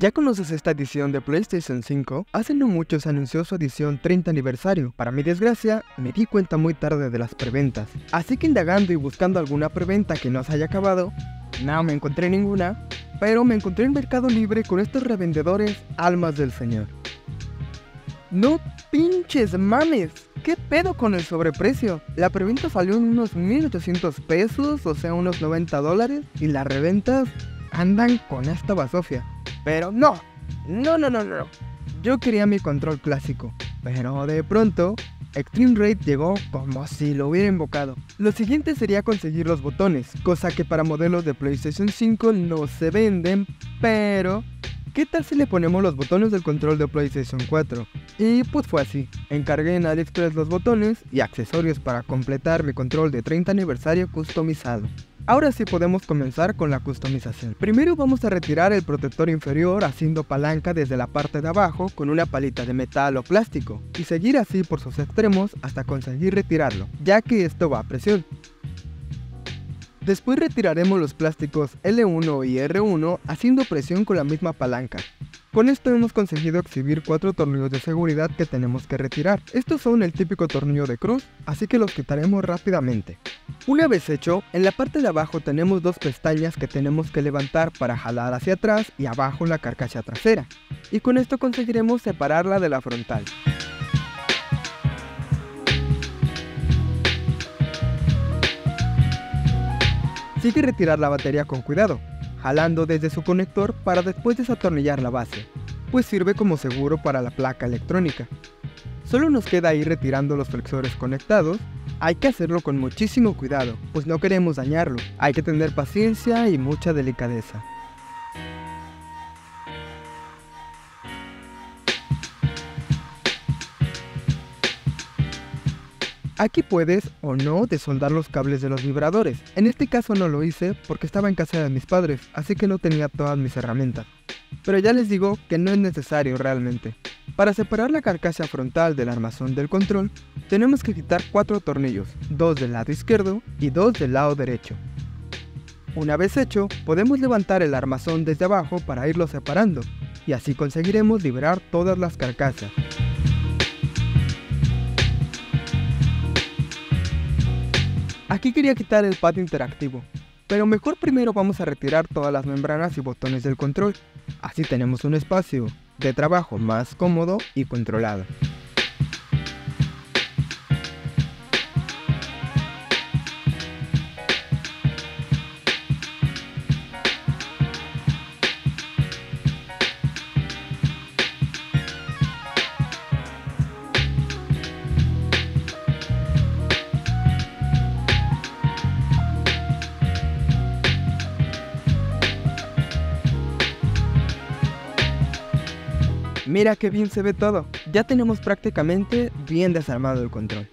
¿Ya conoces esta edición de PlayStation 5? Hace no mucho se anunció su edición 30 aniversario. Para mi desgracia, me di cuenta muy tarde de las preventas. Así que indagando y buscando alguna preventa que no se haya acabado, no me encontré ninguna, pero me encontré en Mercado Libre con estos revendedores almas del señor. No pinches mames, ¿qué pedo con el sobreprecio? La preventa salió en unos 1800 pesos, o sea unos 90 dólares, y las reventas andan con esta basofia. Pero no, no, no, no, no. Yo quería mi control clásico, pero de pronto Extreme Rate llegó como si lo hubiera invocado. Lo siguiente sería conseguir los botones, cosa que para modelos de PlayStation 5 no se venden, pero ¿qué tal si le ponemos los botones del control de PlayStation 4? Y pues fue así, encargué en AliExpress los botones y accesorios para completar mi control de 30 aniversario customizado. Ahora sí podemos comenzar con la customización. Primero vamos a retirar el protector inferior haciendo palanca desde la parte de abajo con una palita de metal o plástico y seguir así por sus extremos hasta conseguir retirarlo, ya que esto va a presión. Después retiraremos los plásticos L1 y R1 haciendo presión con la misma palanca. Con esto hemos conseguido exhibir cuatro tornillos de seguridad que tenemos que retirar. Estos son el típico tornillo de cruz, así que los quitaremos rápidamente. Una vez hecho, en la parte de abajo tenemos dos pestañas que tenemos que levantar para jalar hacia atrás y abajo la carcasa trasera. Y con esto conseguiremos separarla de la frontal. Sigue retirar la batería con cuidado, jalando desde su conector para después desatornillar la base, pues sirve como seguro para la placa electrónica. Solo nos queda ir retirando los flexores conectados, hay que hacerlo con muchísimo cuidado, pues no queremos dañarlo, hay que tener paciencia y mucha delicadeza. Aquí puedes o no desoldar los cables de los vibradores. En este caso no lo hice porque estaba en casa de mis padres, así que no tenía todas mis herramientas. Pero ya les digo que no es necesario realmente. Para separar la carcasa frontal del armazón del control, tenemos que quitar cuatro tornillos, dos del lado izquierdo y dos del lado derecho. Una vez hecho, podemos levantar el armazón desde abajo para irlo separando, y así conseguiremos liberar todas las carcasas. Aquí quería quitar el pad interactivo, pero mejor primero vamos a retirar todas las membranas y botones del control, así tenemos un espacio de trabajo más cómodo y controlado. Mira qué bien se ve todo. Ya tenemos prácticamente bien desarmado el control.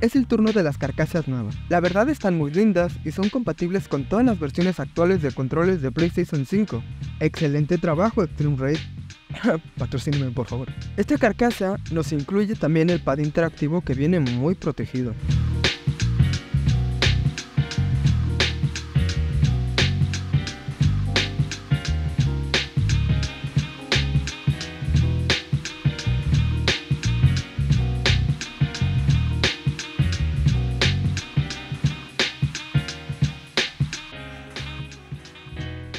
Es el turno de las carcasas nuevas. La verdad están muy lindas y son compatibles con todas las versiones actuales de controles de PlayStation 5. Excelente trabajo Extreme Raid. Patrocíname por favor. Esta carcasa nos incluye también el pad interactivo que viene muy protegido.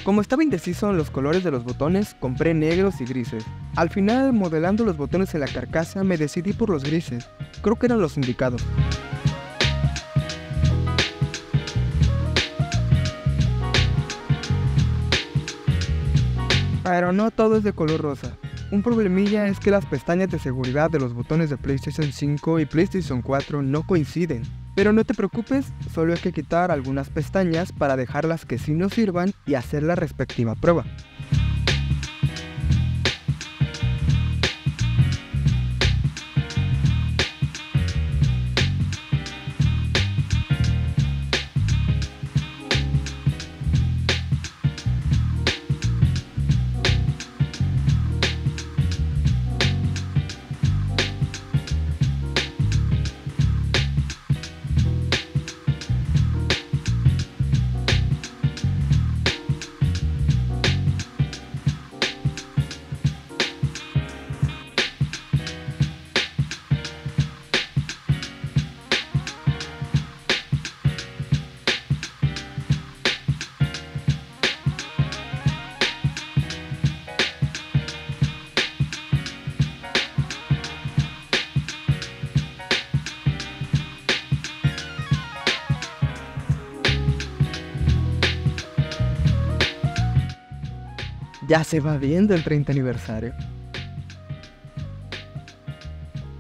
Como estaba indeciso en los colores de los botones, compré negros y grises. Al final, modelando los botones en la carcasa, me decidí por los grises. Creo que eran los indicados. Pero no todo es de color rosa. Un problemilla es que las pestañas de seguridad de los botones de PlayStation 5 y PlayStation 4 no coinciden. Pero no te preocupes, solo hay que quitar algunas pestañas para dejarlas que sí nos sirvan y hacer la respectiva prueba. Ya se va viendo el 30 aniversario.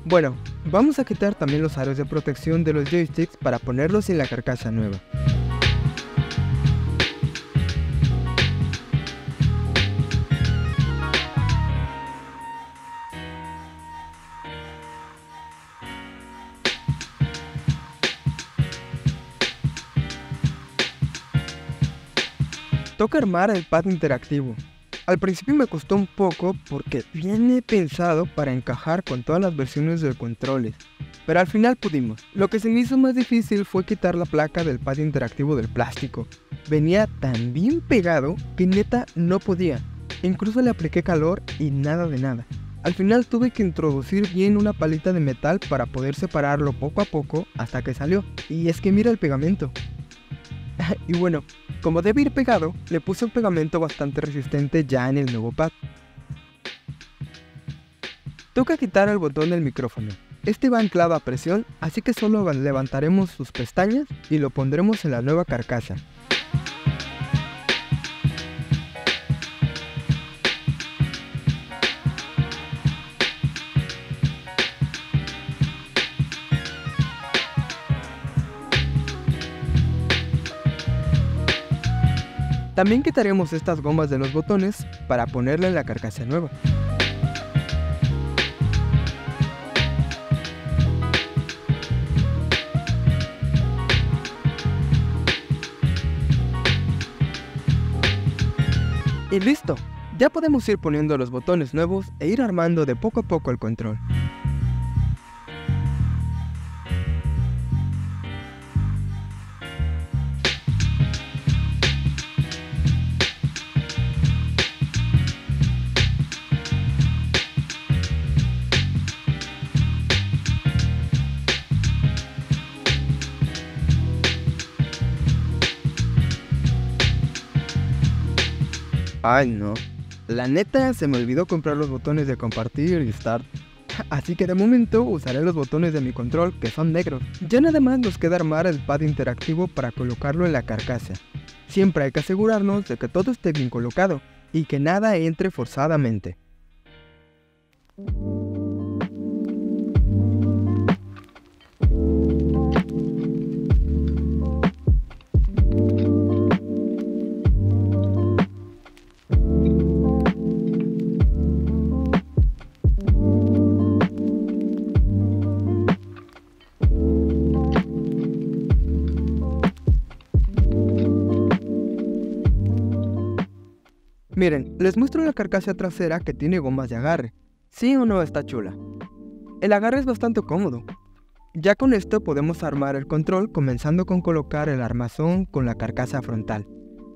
Bueno, vamos a quitar también los aros de protección de los joysticks para ponerlos en la carcasa nueva. Toca armar el pad interactivo. Al principio me costó un poco porque viene pensado para encajar con todas las versiones de controles, pero al final pudimos. Lo que se me hizo más difícil fue quitar la placa del pad interactivo del plástico. Venía tan bien pegado que neta no podía. Incluso le apliqué calor y nada de nada. Al final tuve que introducir bien una palita de metal para poder separarlo poco a poco hasta que salió. Y es que mira el pegamento. y bueno, como debe ir pegado, le puse un pegamento bastante resistente ya en el nuevo pad. Toca quitar el botón del micrófono. Este va anclado a presión, así que solo levantaremos sus pestañas y lo pondremos en la nueva carcasa. También quitaremos estas gomas de los botones para ponerle en la carcasa nueva. Y listo, ya podemos ir poniendo los botones nuevos e ir armando de poco a poco el control. Ay no, la neta se me olvidó comprar los botones de compartir y start. Así que de momento usaré los botones de mi control que son negros. Ya nada más nos queda armar el pad interactivo para colocarlo en la carcasa. Siempre hay que asegurarnos de que todo esté bien colocado y que nada entre forzadamente. Miren, les muestro la carcasa trasera que tiene gomas de agarre. ¿Sí o no está chula? El agarre es bastante cómodo. Ya con esto podemos armar el control comenzando con colocar el armazón con la carcasa frontal.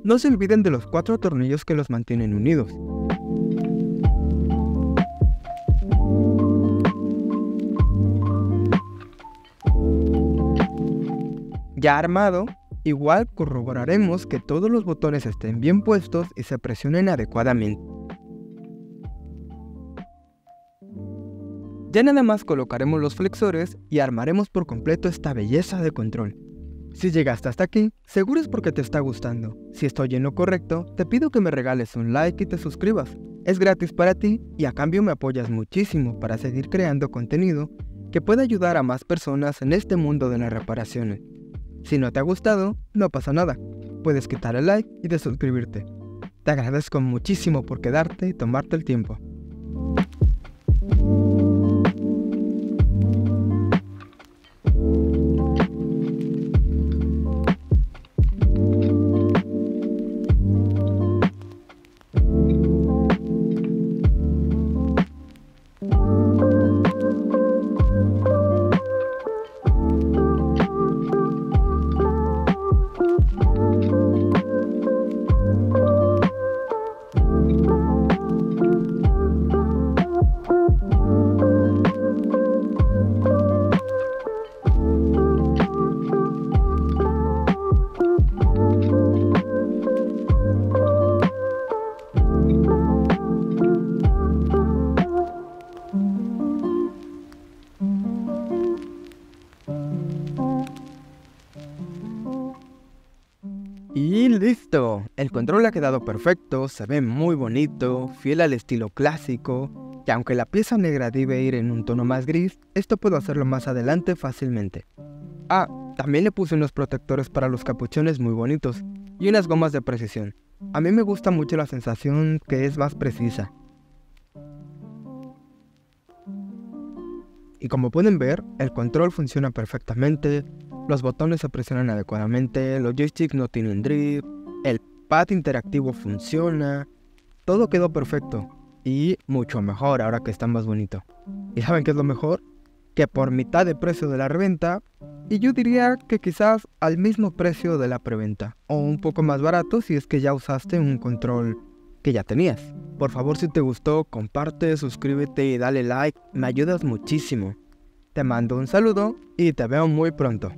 No se olviden de los cuatro tornillos que los mantienen unidos. Ya armado, Igual corroboraremos que todos los botones estén bien puestos y se presionen adecuadamente. Ya nada más colocaremos los flexores y armaremos por completo esta belleza de control. Si llegaste hasta aquí, seguro es porque te está gustando. Si estoy en lo correcto, te pido que me regales un like y te suscribas. Es gratis para ti y a cambio me apoyas muchísimo para seguir creando contenido que pueda ayudar a más personas en este mundo de las reparaciones. Si no te ha gustado, no pasa nada. Puedes quitar el like y de suscribirte. Te agradezco muchísimo por quedarte y tomarte el tiempo. Control ha quedado perfecto, se ve muy bonito, fiel al estilo clásico, y aunque la pieza negra debe ir en un tono más gris, esto puedo hacerlo más adelante fácilmente. Ah, también le puse unos protectores para los capuchones muy bonitos, y unas gomas de precisión. A mí me gusta mucho la sensación que es más precisa. Y como pueden ver, el control funciona perfectamente, los botones se presionan adecuadamente, los joysticks no tienen drift, el pad interactivo funciona, todo quedó perfecto y mucho mejor ahora que está más bonito. ¿Y saben qué es lo mejor? Que por mitad de precio de la reventa, y yo diría que quizás al mismo precio de la preventa, o un poco más barato si es que ya usaste un control que ya tenías. Por favor si te gustó, comparte, suscríbete y dale like, me ayudas muchísimo. Te mando un saludo y te veo muy pronto.